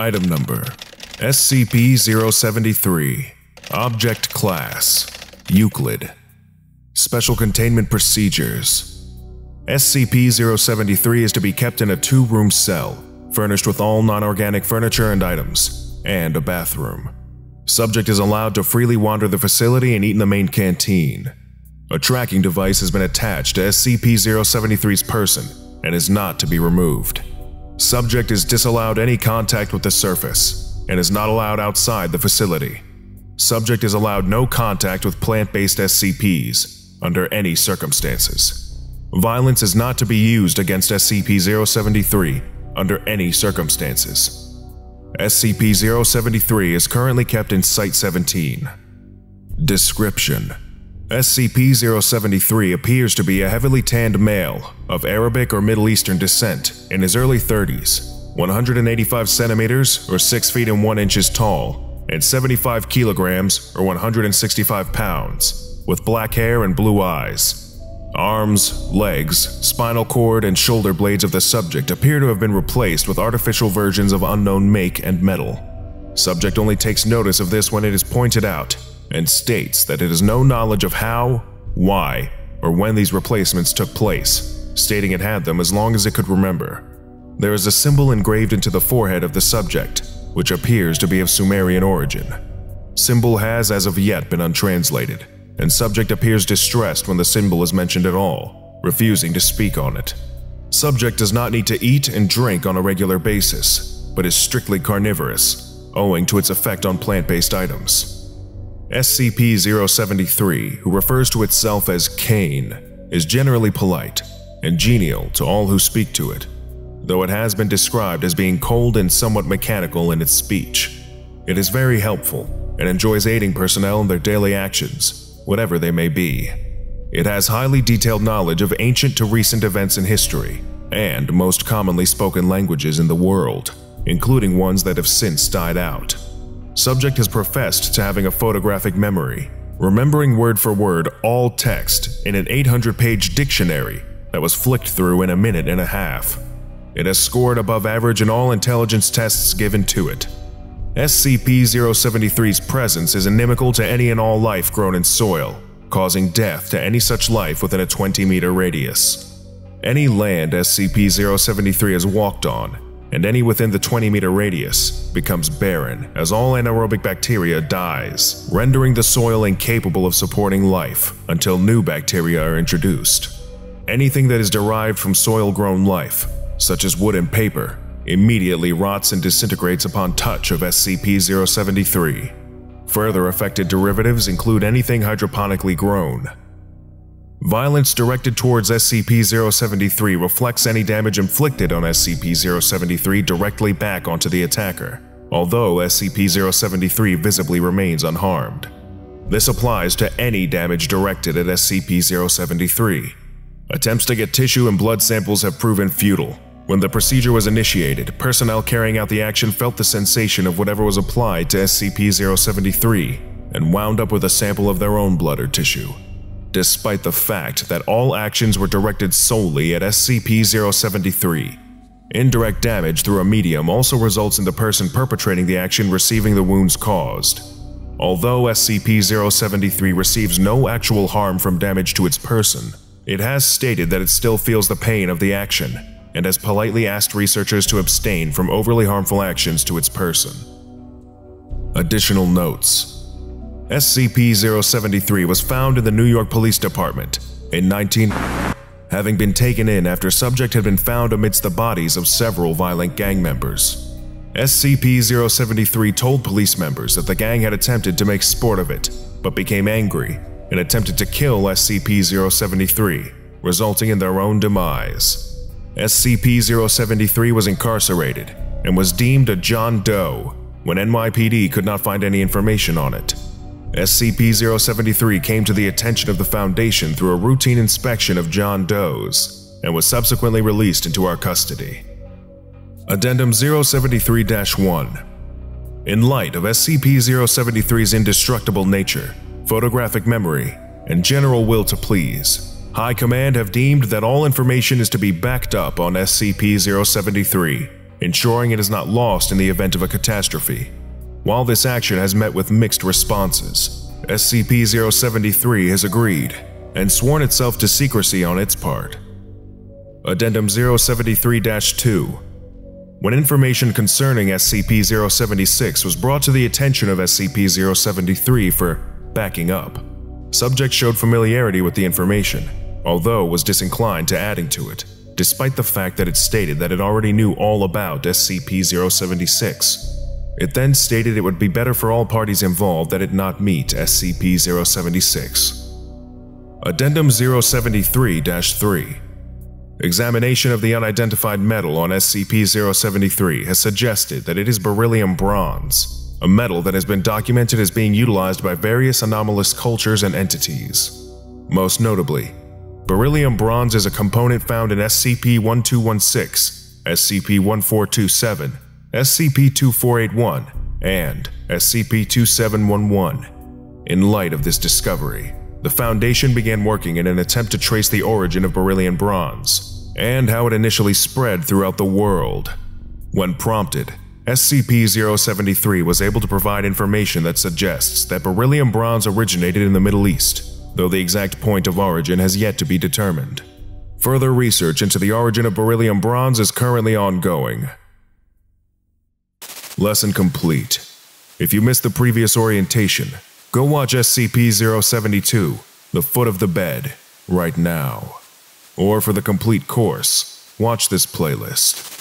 Item Number SCP-073 Object Class Euclid Special Containment Procedures SCP-073 is to be kept in a two-room cell, furnished with all non-organic furniture and items, and a bathroom. Subject is allowed to freely wander the facility and eat in the main canteen. A tracking device has been attached to SCP-073's person and is not to be removed. Subject is disallowed any contact with the surface and is not allowed outside the facility. Subject is allowed no contact with plant-based SCPs under any circumstances. Violence is not to be used against SCP-073 under any circumstances. SCP-073 is currently kept in Site-17. Description: SCP-073 appears to be a heavily tanned male of Arabic or Middle Eastern descent in his early 30s, 185 centimeters or 6 feet and 1 inches tall, and 75 kilograms or 165 pounds, with black hair and blue eyes. Arms, legs, spinal cord, and shoulder blades of the subject appear to have been replaced with artificial versions of unknown make and metal. Subject only takes notice of this when it is pointed out, and states that it has no knowledge of how, why, or when these replacements took place, stating it had them as long as it could remember. There is a symbol engraved into the forehead of the subject, which appears to be of Sumerian origin. Symbol has as of yet been untranslated, and subject appears distressed when the symbol is mentioned at all, refusing to speak on it. Subject does not need to eat and drink on a regular basis, but is strictly carnivorous, owing to its effect on plant-based items. SCP-073, who refers to itself as Cain, is generally polite and genial to all who speak to it, though it has been described as being cold and somewhat mechanical in its speech. It is very helpful and enjoys aiding personnel in their daily actions, whatever they may be. It has highly detailed knowledge of ancient to recent events in history, and most commonly spoken languages in the world, including ones that have since died out. Subject has professed to having a photographic memory, remembering word for word all text in an 800-page dictionary that was flicked through in a minute and a half. It has scored above average in all intelligence tests given to it, SCP-073's presence is inimical to any and all life grown in soil, causing death to any such life within a 20-meter radius. Any land SCP-073 has walked on, and any within the 20-meter radius, becomes barren as all anaerobic bacteria dies, rendering the soil incapable of supporting life until new bacteria are introduced. Anything that is derived from soil-grown life, such as wood and paper, immediately rots and disintegrates upon touch of SCP-073. Further affected derivatives include anything hydroponically grown. Violence directed towards SCP-073 reflects any damage inflicted on SCP-073 directly back onto the attacker, although SCP-073 visibly remains unharmed. This applies to any damage directed at SCP-073. Attempts to get tissue and blood samples have proven futile, when the procedure was initiated, personnel carrying out the action felt the sensation of whatever was applied to SCP-073 and wound up with a sample of their own blood or tissue. Despite the fact that all actions were directed solely at SCP-073, indirect damage through a medium also results in the person perpetrating the action receiving the wounds caused. Although SCP-073 receives no actual harm from damage to its person, it has stated that it still feels the pain of the action and has politely asked researchers to abstain from overly harmful actions to its person. Additional notes SCP-073 was found in the New York Police Department in 19 having been taken in after subject had been found amidst the bodies of several violent gang members. SCP-073 told police members that the gang had attempted to make sport of it, but became angry and attempted to kill SCP-073, resulting in their own demise. SCP-073 was incarcerated and was deemed a John Doe when NYPD could not find any information on it. SCP-073 came to the attention of the Foundation through a routine inspection of John Does and was subsequently released into our custody. Addendum 073-1 In light of SCP-073's indestructible nature, photographic memory, and general will to please, High Command have deemed that all information is to be backed up on SCP-073 ensuring it is not lost in the event of a catastrophe. While this action has met with mixed responses, SCP-073 has agreed and sworn itself to secrecy on its part. Addendum 073-2 When information concerning SCP-076 was brought to the attention of SCP-073 for backing up, subject showed familiarity with the information, although was disinclined to adding to it, despite the fact that it stated that it already knew all about SCP-076. It then stated it would be better for all parties involved that it not meet SCP-076. Addendum 073-3 Examination of the unidentified metal on SCP-073 has suggested that it is beryllium bronze, a metal that has been documented as being utilized by various anomalous cultures and entities. Most notably, beryllium bronze is a component found in SCP-1216, SCP-1427, SCP-2481, and SCP-2711. In light of this discovery, the Foundation began working in an attempt to trace the origin of beryllium bronze and how it initially spread throughout the world. When prompted, SCP-073 was able to provide information that suggests that beryllium bronze originated in the Middle East, though the exact point of origin has yet to be determined. Further research into the origin of beryllium bronze is currently ongoing. Lesson complete. If you missed the previous orientation, go watch SCP-072, The Foot of the Bed, right now. Or for the complete course, watch this playlist.